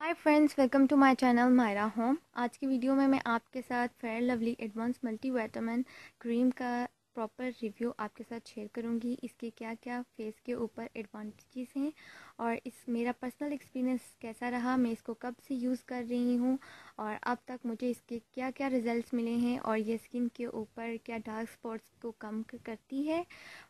Hi friends welcome to my channel Myra home आज की video में मैं आपके साथ Fair Lovely advance multi vitamin cream का प्रॉपर रिव्यू आपके साथ शेयर करूँगी। इसके क्या क्या फेस के ऊपर एडवांटेजेस हैं और इस मेरा पर्सनल एक्सपीरियंस कैसा रहा, मैं इसको कब से यूज़ कर रही हूँ और अब तक मुझे इसके क्या क्या रिज़ल्ट्स मिले हैं और ये स्किन के ऊपर क्या डार्क स्पॉट्स को कम करती है,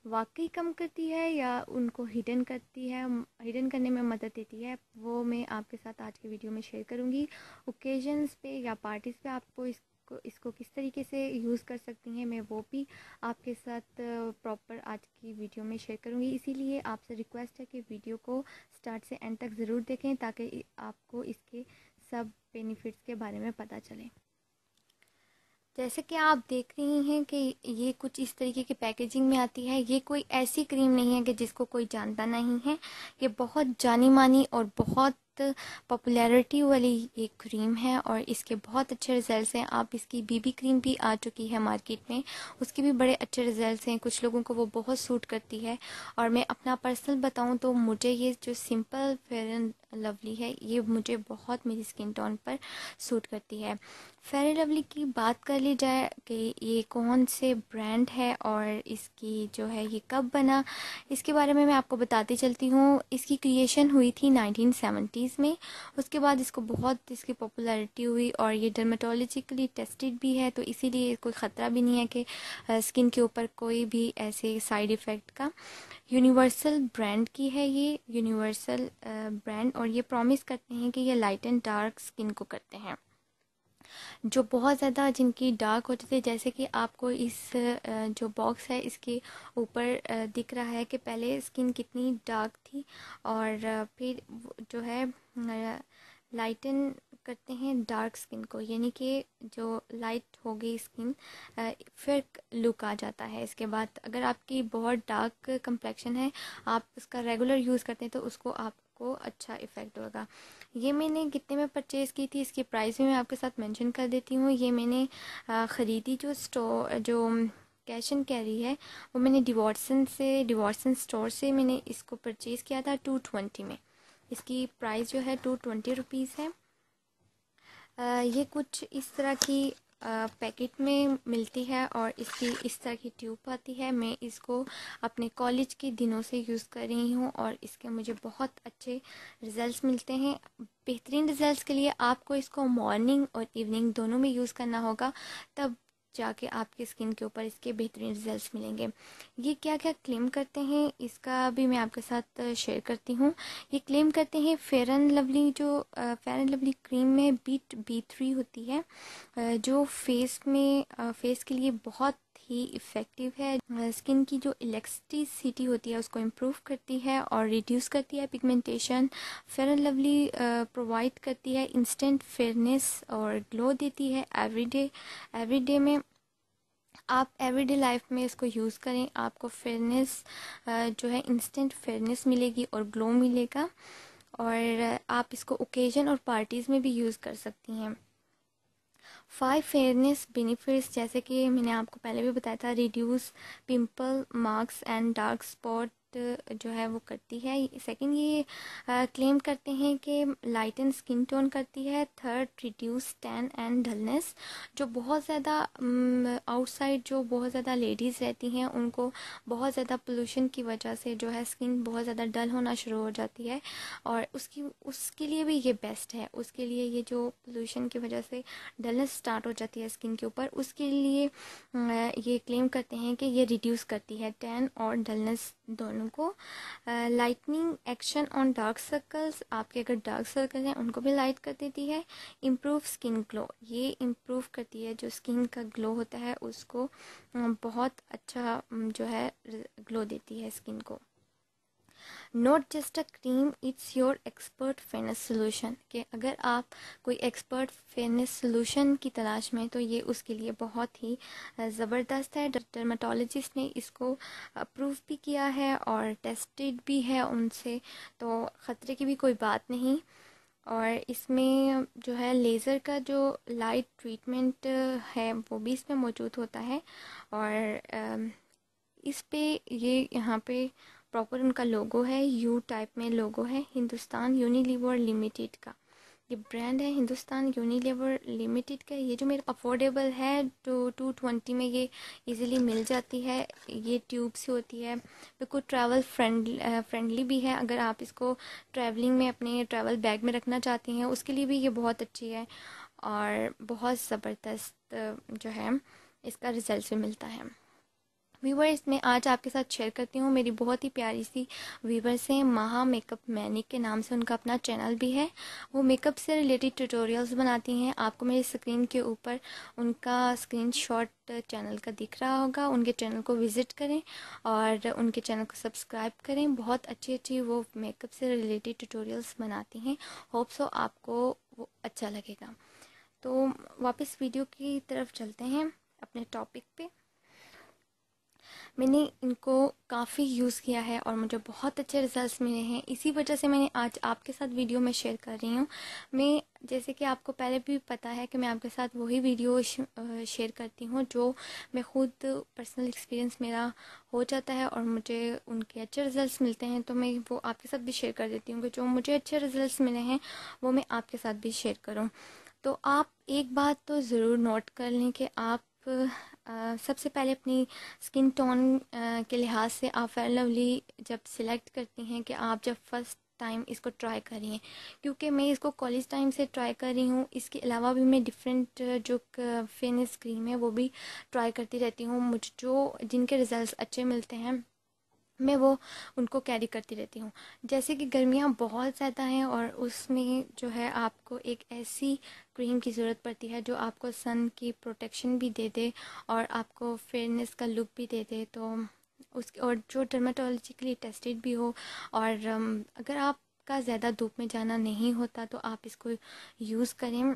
वाकई कम करती है या उनको हिडन करती है हिडन करने में मदद देती है, वो मैं आपके साथ आज के वीडियो में शेयर करूँगी। ओकेजन्स पे या पार्टीज़ पे आपको इस इसको इसको किस तरीके से यूज़ कर सकती हैं, मैं वो भी आपके साथ प्रॉपर आज की वीडियो में शेयर करूँगी। इसीलिए आपसे रिक्वेस्ट है कि वीडियो को स्टार्ट से एंड तक ज़रूर देखें, ताकि आपको इसके सब बेनिफिट्स के बारे में पता चले। जैसे कि आप देख रही हैं कि ये कुछ इस तरीके की पैकेजिंग में आती है। ये कोई ऐसी क्रीम नहीं है कि जिसको कोई जानता नहीं है। ये बहुत जानी मानी और बहुत पॉपुलैरिटी वाली ये क्रीम है और इसके बहुत अच्छे रिजल्ट्स हैं। आप इसकी बीबी क्रीम भी आ चुकी है मार्केट में। उसके भी बड़े अच्छे रिजल्ट्स हैं। कुछ लोगों को वो बहुत सूट करती है। और मैं अपना पर्सनल बताऊँ तो मुझे ये जो सिंपल फेयर एंड लवली है, ये मुझे बहुत मेरी स्किन टोन पर सूट करती है। फेयर एंड लवली की बात कर ली जाए कि ये कौन से ब्रांड है और इसकी जो है ये कब बना, इसके बारे में मैं आपको बताती चलती हूँ। इसकी क्रिएशन हुई थी नाइनटीन सेवेंटीज़ में। उसके बाद इसको बहुत इसकी पॉपुलैरिटी हुई और ये डर्माटोलॉजिकली टेस्टेड भी है तो इसीलिए कोई ख़तरा भी नहीं है कि स्किन के ऊपर कोई भी ऐसे साइड इफ़ेक्ट का। यूनिवर्सल ब्रांड की है ये यूनिवर्सल ब्रांड और ये प्रॉमिस करते हैं कि ये लाइट एंड डार्क स्किन को करते हैं। जो बहुत ज़्यादा जिनकी डार्क होते थे, जैसे कि आपको इस जो बॉक्स है, इसके ऊपर दिख रहा है कि पहले स्किन कितनी डार्क थी और फिर जो है लाइटन करते हैं डार्क स्किन को। यानी कि जो लाइट हो गई स्किन फिर लुक आ जाता है। इसके बाद अगर आपकी बहुत डार्क कंप्लेक्शन है, आप उसका रेगुलर यूज़ करते हैं तो उसको आपको अच्छा इफ़ेक्ट होगा। ये मैंने कितने में परचेज़ की थी, इसकी प्राइस भी मैं आपके साथ मेंशन कर देती हूँ। ये मैंने ख़रीदी जो स्टोर जो कैश एंड कैरी है, वो मैंने डिवॉर्सन से डिवॉर्सन स्टोर से मैंने इसको परचेज़ किया था टू ट्वेंटी में। इसकी प्राइस जो है टू ट्वेंटी रुपीज़ है। ये कुछ इस तरह की पैकेट में मिलती है और इसकी इस तरह की ट्यूब आती है। मैं इसको अपने कॉलेज के दिनों से यूज़ कर रही हूँ और इसके मुझे बहुत अच्छे रिज़ल्ट्स मिलते हैं। बेहतरीन रिज़ल्ट्स के लिए आपको इसको मॉर्निंग और इवनिंग दोनों में यूज़ करना होगा। तब जाके आपके स्किन के ऊपर इसके बेहतरीन रिजल्ट्स मिलेंगे। ये क्या क्या क्लेम करते हैं, इसका भी मैं आपके साथ शेयर करती हूँ। ये क्लेम करते हैं फेयर एंड लवली जो एंड लवली क्रीम में बीट बी थ्री होती है जो फेस में फेस के लिए बहुत ही इफ़ेक्टिव है। स्किन की जो इलेक्ट्रिसिटी होती है, उसको इम्प्रूव करती है और रिड्यूस करती है pigmentation Fair and Lovely provide करती है इंस्टेंट फेयरनेस और ग्लो देती है एवरीडे एवरीडे में आप एवरीडे लाइफ में इसको यूज़ करें, आपको फेयरनेस जो है इंस्टेंट फेयरनेस मिलेगी और ग्लो मिलेगा और आप इसको ओकेजन और पार्टीज़ में भी यूज़ कर सकती हैं। फाइव फेयरनेस बेनिफिट्स जैसे कि मैंने आपको पहले भी बताया था reduce pimple marks and dark spot जो है वो करती है। सेकंड ये क्लेम करते हैं कि लाइटन स्किन टोन करती है। Third reduce tan and dullness जो बहुत ज़्यादा आउटसाइड जो बहुत ज़्यादा लेडीज़ रहती हैं, उनको बहुत ज़्यादा पोल्यूशन की वजह से जो है स्किन बहुत ज़्यादा डल होना शुरू हो जाती है। और उसकी, उसके लिए भी ये बेस्ट है। उसके लिए ये जो पोल्यूशन की वजह से डलनेस स्टार्ट हो जाती है स्किन के ऊपर, उसके लिए ये क्लेम करते हैं कि ये रिड्यूस करती है टैन और डलनेस दोनों। दोनों को lightening action on dark circles आपके अगर डार्क सर्कल हैं, उनको भी लाइट कर देती है। इम्प्रूव स्किन ग्लो ये इम्प्रूव करती है, जो स्किन का ग्लो होता है, उसको बहुत अच्छा जो है ग्लो देती है स्किन को। Not just a cream it's your expert fairness solution कि अगर आप कोई एक्सपर्ट फेयरनेस सोल्यूशन की तलाश में तो ये उसके लिए बहुत ही ज़बरदस्त है। डर्माटोलॉजिस्ट ने इसको अप्रूव भी किया है और टेस्टेड भी है उनसे तो ख़तरे की भी कोई बात नहीं। और इसमें जो है लेज़र का जो लाइट ट्रीटमेंट है, वो भी इसमें मौजूद होता है। और इस पे ये यहाँ पे प्रॉपर उनका लोगो है यू टाइप में लोगो है हिंदुस्तान यूनिलीवर लिमिटेड का। ये ब्रांड है हिंदुस्तान यूनिलेवर लिमिटेड का। ये जो मेरे अफोर्डेबल है तो टू ट्वेंटी में ये इजीली मिल जाती है। ये ट्यूब से होती है। बिल्कुल ट्रैवल फ्रेंडली फ्रेंडली भी है। अगर आप इसको ट्रैवलिंग में अपने ट्रैवल बैग में रखना चाहती हैं, उसके लिए भी ये बहुत अच्छी है और बहुत ज़बरदस्त जो है, इसका रिज़ल्ट भी मिलता है। व्यूवर्स मैं आज आपके साथ शेयर करती हूँ मेरी बहुत ही प्यारी सी व्यूवर्स हैं महा मेकअप मैनिक के नाम से उनका अपना चैनल भी है। वो मेकअप से रिलेटेड ट्यूटोरियल्स बनाती हैं। आपको मेरी स्क्रीन के ऊपर उनका स्क्रीन शॉट चैनल का दिख रहा होगा। उनके चैनल को विज़िट करें और उनके चैनल को सब्सक्राइब करें। बहुत अच्छी अच्छी वो मेकअप से रिलेटेड ट्यूटोरियल्स बनाती हैं। होप सो आपको वो अच्छा लगेगा। तो वापस वीडियो की तरफ़ चलते हैं अपने टॉपिक पे। मैंने इनको काफ़ी यूज़ किया है और मुझे बहुत अच्छे रिजल्ट्स मिले हैं। इसी वजह से मैंने आज आपके साथ वीडियो में शेयर कर रही हूँ। मैं, जैसे कि आपको पहले भी पता है कि मैं आपके साथ वही वीडियो शेयर करती हूँ जो मैं खुद पर्सनल एक्सपीरियंस मेरा हो जाता है और मुझे उनके अच्छे रिज़ल्ट मिलते हैं तो मैं वो आपके साथ भी शेयर कर देती हूँ कि जो मुझे अच्छे रिज़ल्ट मिले हैं, वो मैं आपके साथ भी शेयर करूँ। तो आप एक बात तो ज़रूर नोट कर लें कि आप सबसे पहले अपनी स्किन टोन के लिहाज से आप फेयर लवली जब सिलेक्ट करती हैं कि आप जब फ़र्स्ट टाइम इसको ट्राई कर रही हैं। क्योंकि मैं इसको कॉलेज टाइम से ट्राई कर रही हूँ, इसके अलावा भी मैं डिफरेंट जो फेनेस क्रीम है वो भी ट्राई करती रहती हूँ। मुझे, जो जिनके रिज़ल्ट अच्छे मिलते हैं मैं वो उनको कैरी करती रहती हूँ। जैसे कि गर्मियाँ बहुत ज़्यादा हैं और उसमें जो है आपको एक ऐसी क्रीम की ज़रूरत पड़ती है जो आपको सन की प्रोटेक्शन भी दे दे और आपको फेयरनेस का लुक भी दे दे। तो उस और जो डर्माटोलॉजिकली टेस्टेड भी हो और अगर आपका ज़्यादा धूप में जाना नहीं होता तो आप इसको यूज़ करें।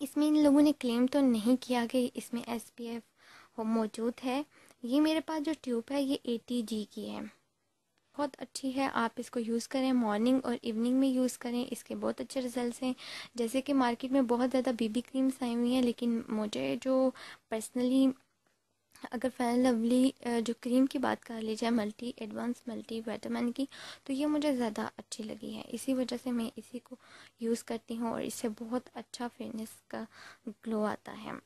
इसमें इन लोगों ने क्लेम तो नहीं किया कि इसमें एस पी एफ़ मौजूद है। ये मेरे पास जो ट्यूब है, ये एटी जी की है। बहुत अच्छी है, आप इसको यूज़ करें मॉर्निंग और इवनिंग में यूज़ करें, इसके बहुत अच्छे रिजल्ट्स हैं। जैसे कि मार्केट में बहुत ज़्यादा बीबी क्रीम्स आई हुई हैं, लेकिन मुझे जो पर्सनली अगर फ़ैन लवली जो क्रीम की बात कर ली जाए मल्टी एडवांस मल्टी वाइटामिन की तो ये मुझे ज़्यादा अच्छी लगी है। इसी वजह से मैं इसी को यूज़ करती हूँ और इससे बहुत अच्छा फेयरनेस का ग्लो आता है।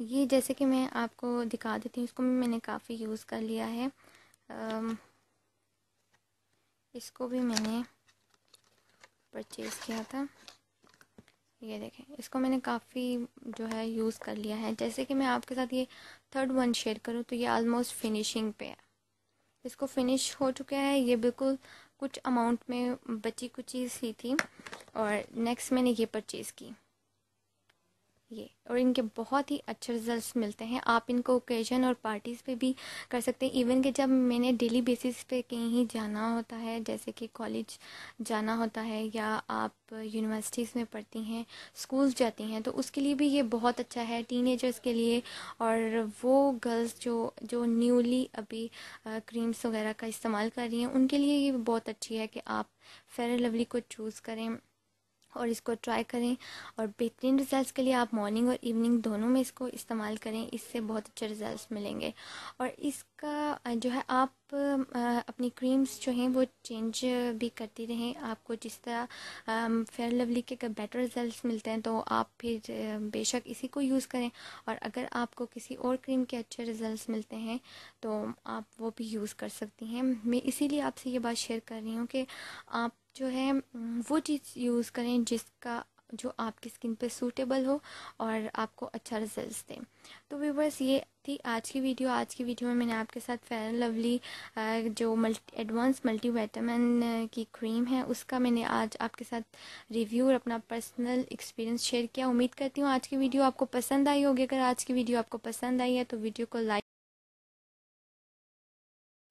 ये जैसे कि मैं आपको दिखा देती हूँ, इसको मैंने काफ़ी यूज़ कर लिया है। इसको भी मैंने परचेज़ किया था। ये देखें, इसको मैंने काफ़ी जो है यूज़ कर लिया है। जैसे कि मैं आपके साथ ये थर्ड वन शेयर करूँ तो ये आलमोस्ट फिनिशिंग पे है। इसको फिनिश हो चुका है, ये बिल्कुल कुछ अमाउंट में बची कुछ चीज़ ही थी। और नेक्स्ट मैंने ये परचेज़ की। ये, और इनके बहुत ही अच्छे रिजल्ट्स मिलते हैं। आप इनको ओकेजन और पार्टीज़ पे भी कर सकते हैं। इवन कि जब मैंने डेली बेसिस पे कहीं जाना होता है, जैसे कि कॉलेज जाना होता है, या आप यूनिवर्सिटीज़ में पढ़ती हैं स्कूल्स जाती हैं तो उसके लिए भी ये बहुत अच्छा है टीनेजर्स के लिए। और वो गर्ल्स जो जो न्यूली अभी क्रीम्स वगैरह का इस्तेमाल कर रही हैं, उनके लिए ये बहुत अच्छी है कि आप फेयर लवली को चूज़ करें। और इसको ट्राई करें और बेहतरीन रिज़ल्ट के लिए आप मॉर्निंग और इवनिंग दोनों में इसको इस्तेमाल करें, इससे बहुत अच्छे रिज़ल्ट मिलेंगे। और इसका जो है आप अपनी क्रीम्स जो हैं वो चेंज भी करती रहें। आपको जिस तरह फेयर लवली के अगर बेटर रिज़ल्ट मिलते हैं तो आप फिर बेशक इसी को यूज़ करें। और अगर आपको किसी और क्रीम के अच्छे रिज़ल्ट मिलते हैं तो आप वो भी यूज़ कर सकती हैं। मैं इसीलिए आपसे ये बात शेयर कर रही हूँ कि आप जो है वो चीज़ यूज़ करें जिसका, जो आपकी स्किन पे सूटेबल हो और आपको अच्छा रिज़ल्ट दें। तो व्यूवर्स, ये थी आज की वीडियो। आज की वीडियो में मैंने आपके साथ फेयर लवली जो मल्टी एडवांस मल्टी वाइटामिन की क्रीम है, उसका मैंने आज आपके साथ रिव्यू और अपना पर्सनल एक्सपीरियंस शेयर किया। उम्मीद करती हूँ आज की वीडियो आपको पसंद आई होगी। अगर आज की वीडियो आपको पसंद आई है तो वीडियो को लाइक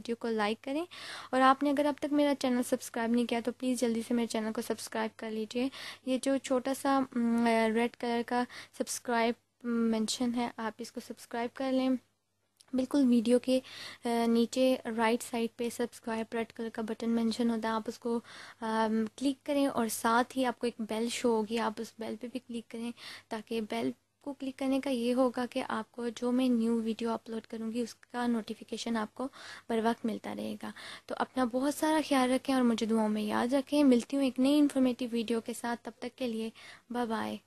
वीडियो को लाइक करें। और आपने अगर अब तक मेरा चैनल सब्सक्राइब नहीं किया तो प्लीज़ जल्दी से मेरे चैनल को सब्सक्राइब कर लीजिए। ये जो छोटा सा रेड कलर का सब्सक्राइब मेंशन है, आप इसको सब्सक्राइब कर लें। बिल्कुल वीडियो के नीचे राइट साइड पे सब्सक्राइब रेड कलर का बटन मेंशन होता है, आप उसको क्लिक करें। और साथ ही आपको एक बेल शो होगी, आप उस बेल पे भी क्लिक करें, ताकि बेल को क्लिक करने का ये होगा कि आपको जो मैं न्यू वीडियो अपलोड करूँगी, उसका नोटिफिकेशन आपको बर वक्त मिलता रहेगा। तो अपना बहुत सारा ख्याल रखें और मुझे दुआओं में याद रखें। मिलती हूँ एक नई इन्फॉर्मेटिव वीडियो के साथ। तब तक के लिए बाय बाय